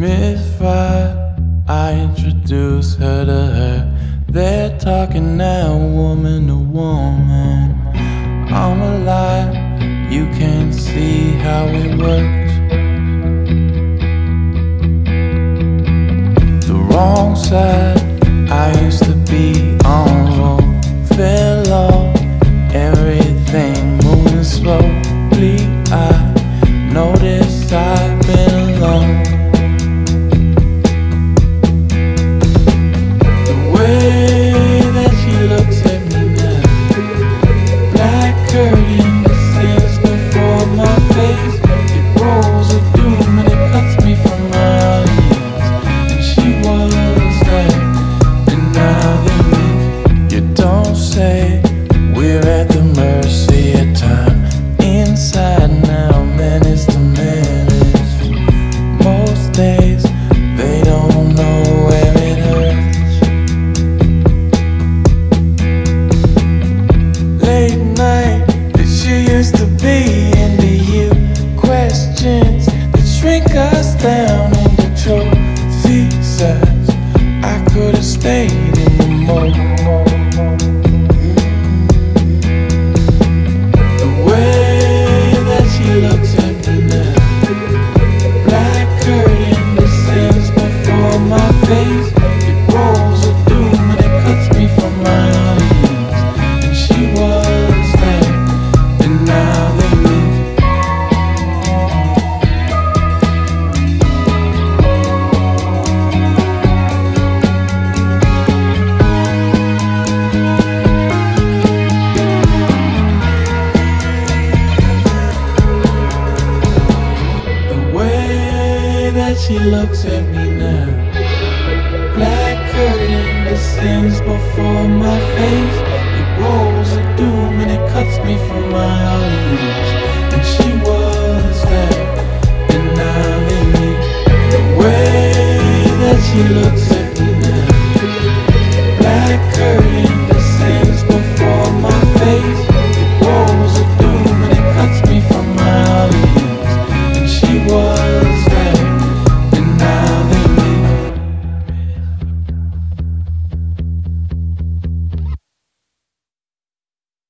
Misfire, I introduce her to her. They're talking now, woman to woman. I'm alive, you can see how it works. The wrong side. days They don't know where it hurts. Late night that she used to be into you. Questions that shrink us down into trophies. I could have stayed in the moment. she looks at me now. Black curtain descends before my face. It rolls a doom and it cuts me from my audience And she was there, and now they meet The way that she looks